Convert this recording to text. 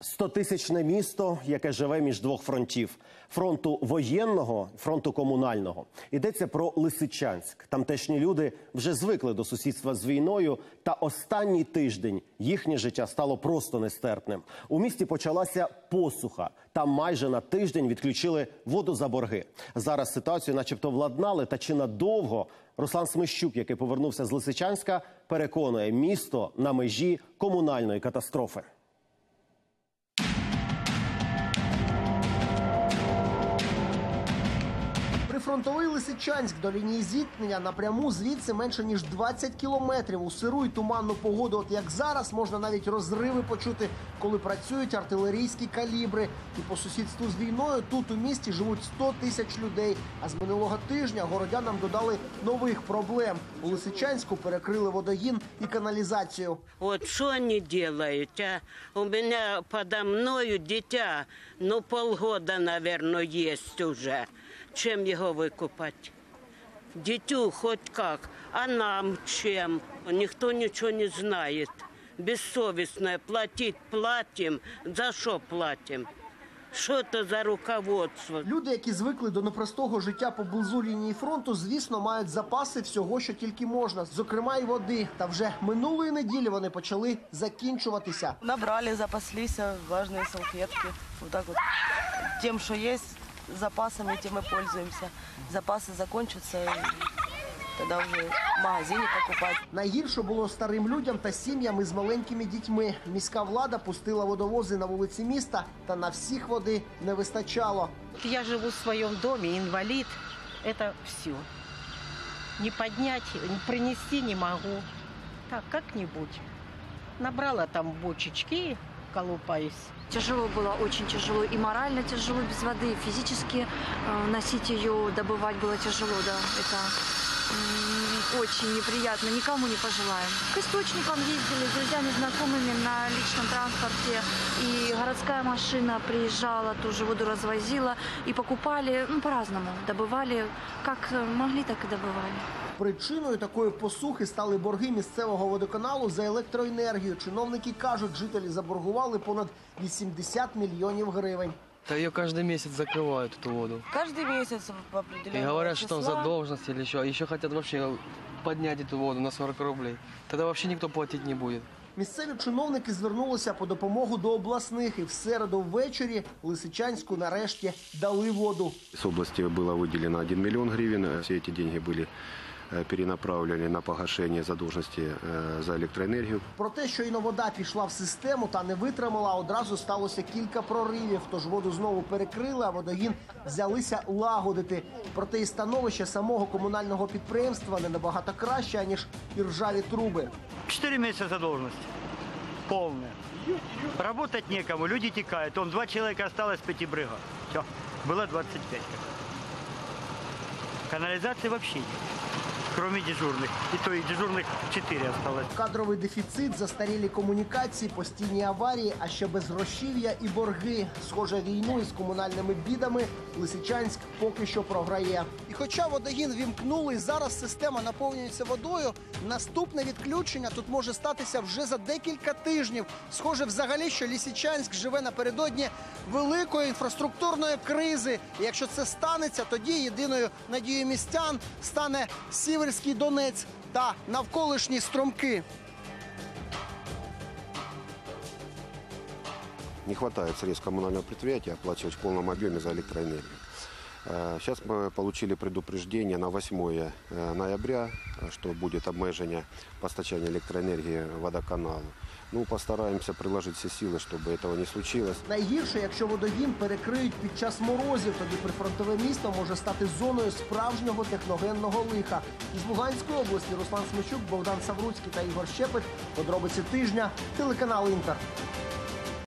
Стотисячне місто, яке живе між двох фронтів: фронту воєнного, фронту комунального. Йдеться про Лисичанськ. Тамтешні люди вже звикли до сусідства з війною, та останній тиждень їхнє життя стало просто нестерпним. У місті почалася посуха. Там майже на тиждень відключили воду за борги. Зараз ситуацію, начебто, владнали, та чи надовго Руслан Смищук, який повернувся з Лисичанська, переконує місто на межі комунальної катастрофи. Прифронтовий Лисичанськ до лінії зіткнення напряму звідси менше ніж 20 кілометрів. У сиру й туманну погоду, от як зараз, можна навіть розриви почути, коли працюють артилерійські калібри. І по сусідству з війною тут у місті живуть 100 тисяч людей. А з минулого тижня городянам додали нових проблем. У Лисичанську перекрили водогін і каналізацію. Вот что они делают, а? У меня подо мною дитя, ну полгода, наверное, есть уже Чем его выкупать? Дитю хоть как, а нам чем? Никто ничего не знает. Бессовестное платить платим, за что платим? Что это за руководство? Люди, які звикли до непростого життя поблизу лінії фронту, звісно, мають запаси всього, що тільки можна, зокрема й води. Та вже минулої неділі вони почали закінчуватися. Набрали, запаслись, влажные салфетки. Вот так вот. Тем, что есть, запасами, тем и пользуемся. Запасы закончатся, и тогда уже в магазине покупать. Найгірше було старим людям та сім'ям із маленькими дітьми. Міська влада пустила водовози на вулиці міста, та на всіх води не вистачало. Я живу в своем доме, инвалид. Это все. Не поднять, не принести не могу. Так, как-нибудь. Набрала там бочечки и колупаюсь. Тяжело было, очень тяжело. И морально тяжело без воды, и физически э, носить ее, добывать было тяжело, да. Это м, очень неприятно, никому не пожелаем. К источникам ездили с друзьями, знакомыми на личном транспорте. И городская машина приезжала, тоже воду развозила. И покупали, ну, по-разному. Добывали, как э, могли, так и добывали. Причиною такої посухи стали борги місцевого водоканалу за електроенергію. Чиновники кажуть, жителі заборгували понад 80 мільйонів гривень. Да ее каждый месяц закрывают, эту воду. Каждый месяц по И определенному говорят, что там числа. задолженность или еще. Еще хотят вообще поднять эту воду на 40 рублей. Тогда вообще никто платить не будет. Місцеві чиновники звернулися по допомогу до обласних і в середу ввечері Лисичанську нарешті дали воду. С области было выделено 1 миллион гривен. Все эти деньги были э, перенаправлены на погашение задолженности э, за электроэнергию. Про те, що іно вода пішла в систему та не витримала, одразу сталося кілька проривів. Тож воду знову перекрили, а водогін взялися лагодити. Проте і становище самого комунального підприємства не набагато краще, аніж і ржаві труби. Четыре месяца задолженности. Полная. Работать некому, люди текают. Он два человека осталось, пяти бригад. Все. Было 25. Канализации вообще нет. Кроме дежурных. И то и дежурных 4 осталось. Кадровий дефіцит, застарілі комунікації, постійні аварії, а ще безгрошів'я і борги. Схоже, війну із комунальними бідами Лисичанськ поки що програє. І хоча водогін вімкнули, зараз система наповнюється водою. Наступне відключення тут може статися вже за декілька тижнів. Схоже, взагалі, що Лисичанськ живе напередодні великої інфраструктурної кризи. І якщо це станеться, тоді єдиною надією містян стане Сіверський Донець та навколишні струмки. Не хватает средств коммунального предприятия оплачивать в полном объеме за электроэнергию. Э, Сейчас мы получили предупреждение на 8 э, ноября, э, что будет обмеження постачания электроэнергии водоканалу. Ну, постараемся приложить все силы, чтобы этого не случилось. Найгірше, якщо водогін перекриють під час морозів, тоді прифронтове місто може стати зоною справжнього техногенного лиха. Із Луганської області Руслан Смичук, Богдан Савруцький та Ігор Щепет. Подробиці тижня. Телеканал Інтер.